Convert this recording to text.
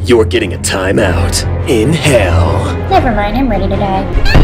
You're getting a timeout. In hell. Never mind, I'm ready to die.